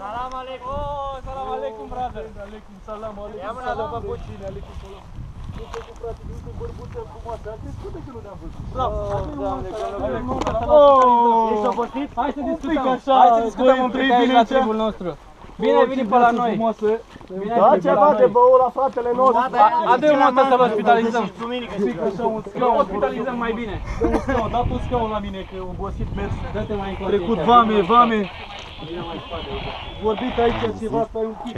Salam aleikum. Oh, salam aleikum, brother. Aleikum salam, aleikum Ia mâna, salam, bă, bă, cine, aleikum salam. Nu te cu frate, nu te bărbuță frumoasă, ați scuze că nu ne-am văzut. Bravo, Doamne, că nu Aleikum vrem. salam. Oh! Ești obosit? Hai să Un pic discutăm. așa, Hai să discutăm doi, un pic trei aici la dimineața. tribul nostru. Bine ai venit pe la noi. Frumoasă. Bine Da, ai venit pe ceva la de noi. băut la fratele nostru. Adu-i mă să vă ospitalizăm. Pic așa un Că scaun. ospitalizăm mai bine. Dă un scaun, dat un scaun la mine, că obosit mers. Dă-te mai încolo. Trecut vame, vame. Vorbit aici ceva, stai un pic.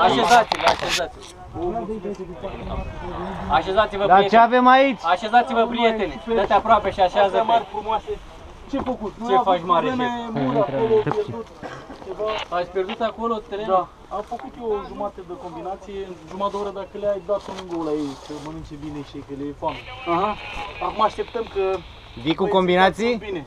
Așezați-vă, așezați-vă. Așezați-vă, Dar ce prieteni. avem aici? Așezați-vă, prieteni. Dă-te aproape și Astea așează-te. mari frumoase. Ce făcut? Ce faci, mare probleme mult acolo, pierdut ceva. Ați pierdut acolo terenul? Da, am făcut eu o jumătate de combinație, în jumătate de oră dacă le-ai dat un gol la ei, să mănânce bine și că le e foame. Aha. Acum așteptăm că... Vii cu băieții combinații? fac Bine.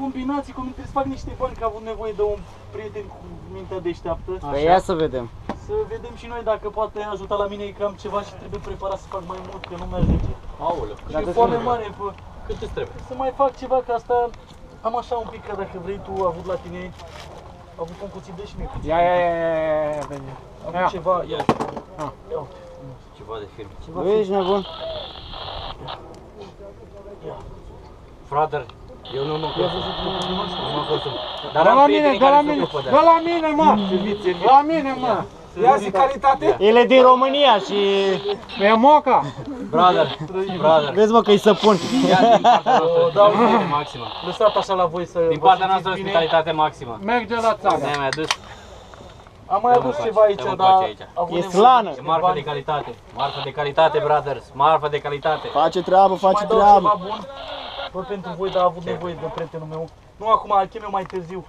Combinații, cum trebuie să fac niște bani, că a avut nevoie de un prieten cu mintea deșteaptă. Păi ia să vedem. Să vedem și noi dacă poate ajuta la mine, că am ceva și trebuie preparat să fac mai mult, că nu mi-ajunge. Aoleu. Și e foame mare, bă. Cât îți trebuie? Să mai fac ceva, că asta am așa un pic, că dacă vrei tu, a avut la tine, a avut un cuțit de și mie. cuțit. Ia, ia, ia, ia, ia, ia, vede. A avut ceva, ia. Ah. Ia uite. Ceva de film. Nu ești nebun? Brother, eu nu mă Ia consum. văzut cum prima și Nu mă consum. Dar Dă am la mine, prieteni dă la care se mine, ocupă de dă asta. la mine, mă! La mine, mă! Ia zi calitate? El e din România și... E moca! Brother, brother. Vezi mă că-i săpun. Ia din partea noastră, da, hospitalitate maximă. Lăsat așa la voi să Din vă partea simțiți noastră, bine. hospitalitate maximă. Merge la țară! Ne-am mai adus. Am mai Dă-mă adus încoace, ceva aici, dă-mă dar încoace aici. a avut E nevoie slană. de E marfă de calitate. Marfă de calitate, brothers. Marfă de calitate. Face treabă, Să mai dau ceva bun, tot pentru voi, dar a avut nevoie de prietenul meu. Nu acum, îl chem eu mai târziu.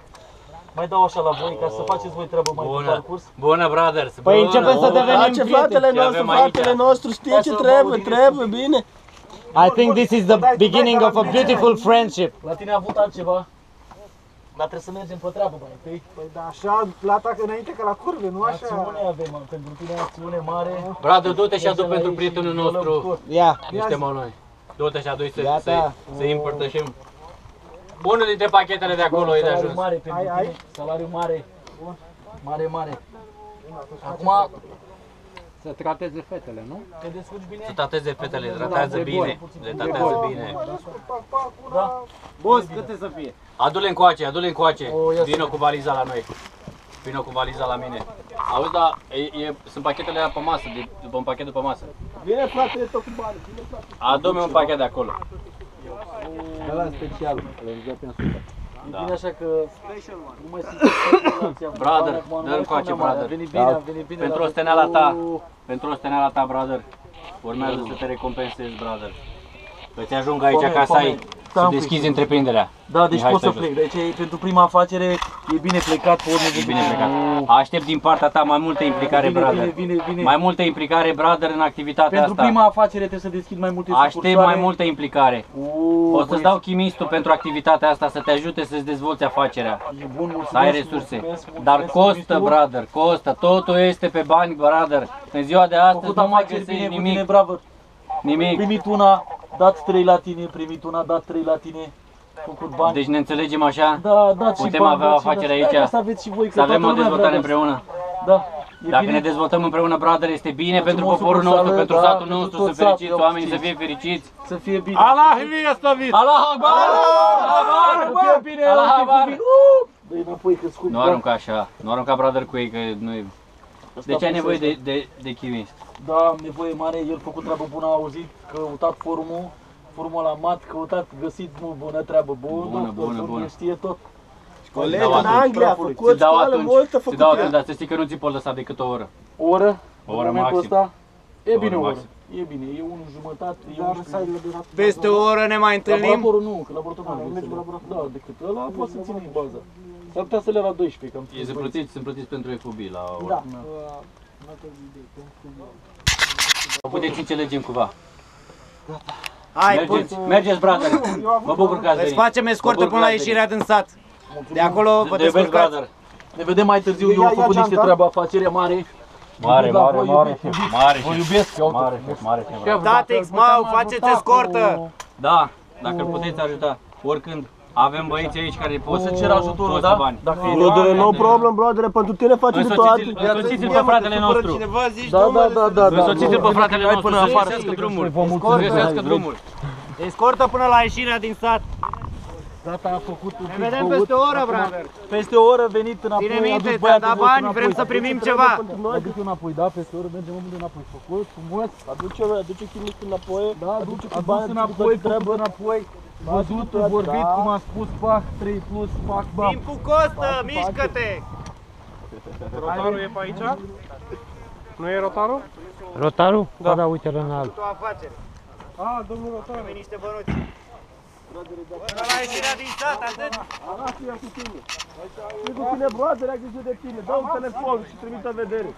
Mai dau așa la voi, ca să faceți voi treabă mai pe Bună. parcurs. Bună, brothers. Păi bună. începem să devenim Face fratele prieteni. nostru, avem aici. fratele nostru știe Hai ce să trebuie, băut din trebuie, bine. I think this is the beginning of a beautiful friendship. La tine a avut altceva, dar trebuie să mergem pe treabă mai întâi. Păi da, așa, plata că înainte ca la curve, nu așa? Acțiune avem, mă, pentru tine acțiune mare. Brother, du-te și adu Mergem la pentru ei prietenul și luăm nostru scor. Ia. niște mănoi. Du-te și adu-i să, Gata. să, să îi împărtășim. Unul dintre pachetele de acolo e de Salariu ajuns. mare pentru Ai, ai. tine, salariu mare. Mare, mare. Acum Să trateze fetele, nu? te descurci bine? Să tateze fetele, le tratează bine. Le tratează bine. Da. Boss, câte să fie? Adu-le încoace, adu-le încoace. O, ia Vino cu valiza la noi. Vino cu valiza la mine. Auzi, da, e, e, sunt pachetele aia pe masă, de, după un pachet după masă. Bine, frate, e tot cu bani. Bine, frate. Adu-mi un pachet de acolo. Ăla special, realizat în super. E Da. bine așa că nu mai sunt relația cu Brother, bani, acum nu dă-l mai încoace, spune mare, brother. A venit bine, a venit bine. Pentru la osteneala ta. cu- Pentru osteneala ta, brother, urmează să te recompensezi, brother. Îți ajung aici Foame, ca să foame. ai, Da, să un pic. deschizi întreprinderea. Da, deci Mihai, pot să stai jos. plec. Deci e- pentru prima afacere e bine plecat, pe urmă E bine plecat. Aștept din partea ta mai multă implicare, Bine, brother. bine, bine, bine. Mai multă implicare, brother, în activitatea Pentru asta. prima afacere trebuie să deschid mai multe Aștept sucursoare. mai multă implicare. Uuu, O să-ți băieți, dau chimistul pentru activitatea asta, să te ajute să-ți dezvolți afacerea. E bun, mulțumesc, Să ai resurse. mulțumesc, Dar mulțumesc, costă, Mitu. brother, costă. Totul este pe bani, brother. În ziua de astăzi Făcut nu mai afaceri găsești bine cu tine, nimic. bravo. Nimic. Primit una, dat trei la tine, primit una, dat trei la tine, făcut bani. Deci ne înțelegem așa? Da, dați și Putem bani, avea o dați și afacere dați. aici? Da, Să aveți și voi, că Să avem toată o lumea dezvoltare vrea de asta. împreună. Da, e Dacă bine. ne dezvoltăm împreună, brother, este bine Pentru pentru o poporul sucursală, nostru, pentru da, satul pentru nostru, tot să fericiți, satul, oamenii să știți. fie fericiți. Să fie bine. Allah vie slăvit! Allah Akbar! Să fie bine, Allah uite, Akbar! bine. Uh! Dă-i înapoi că scurt. Nu arunca așa, nu arunca brother cu ei, că nu e... De ce ai nevoie de, de, de chimist? Da, am nevoie mare, el a făcut treabă bună, a auzit, căutat forumul, forumul la mat, căutat, găsit, nu, bună treabă, bun, Bună, doctor, bună, bun, bună. el știe tot. Colegul dau în atunci, Anglia a prafului. făcut Ți dau școală atunci, multă ți dau făcută. atunci, dar să știi că nu ți pot lăsa decât o oră. O oră? O oră în momentul maxim. ăsta? E O oră bine o oră. maxim. E bine, e unul jumătate, e Dar unul să ai de la... Peste o oră ne mai întâlnim. Laboratorul nu, că laboratorul nu merge la Da, decât ăla poate să ține în baza. S-ar putea să le ia la 12, că am Ei sunt plătiți, sunt plătiți pentru FUB la o oră. Da. Puteți înțelegem cumva. Hai, Mergeți, pun- mergeți, brother. Mă bucur că ați Îți venit. facem escortă Mă bucur până la că ați ieșirea din sat. De acolo vă De vezi, descurcați. brother. Ne vedem mai târziu, Ia- eu am ia făcut niște geanta. treabă, afacere mare. Mare, Iubit la mare, voi, mare, iubit, șef, iubit. mare, Vă șef. iubesc, iau Mare, șef, mare, șef. Tatix, mau, faceți escortă. Da, dacă îl puteți ajuta, oricând, Avem băieți aici care pot O să cer ajutorul, pot da? să bani. Dacă e Brother, no problem, brother, pentru tine facem de toate. Însoțiți-l însoțiți-l pe fratele nostru. Da, da, da, da, da. Însoțiți-l pe fratele Hai nostru până să afară. găsească drumul. Vă mulțumesc. Să găsească drumul. Escortă până la ieșirea din sat. Gata, a făcut un Ne pic vedem băut. peste o oră, brother. Peste o oră venit înapoi. Ține minte, a dus ți-am băiatul dat vostru bani, înapoi. vrem să primim ceva. Aduce înapoi, da, peste o oră mergem unde înapoi. Făcut, frumos. Aduce, aduce chimicul înapoi. Da, aduce cu adus bani, înapoi, cu treabă. făcut înapoi. Văzut, Da. vorbit, cum a spus, fac 3 plus, fac bam. Timpul costă, mișcă-te! Rotarul e pe aici? Nu e rotarul? Rotarul? Da, da, uite-l în alt. Tu afacere. Ah, domnul rotar. Am niște bănuți. Până la ieșirea din sat, atât. Arată cu tine. E cu tine, brother, ai grijă de tine. Dă un telefon și trimite vedere.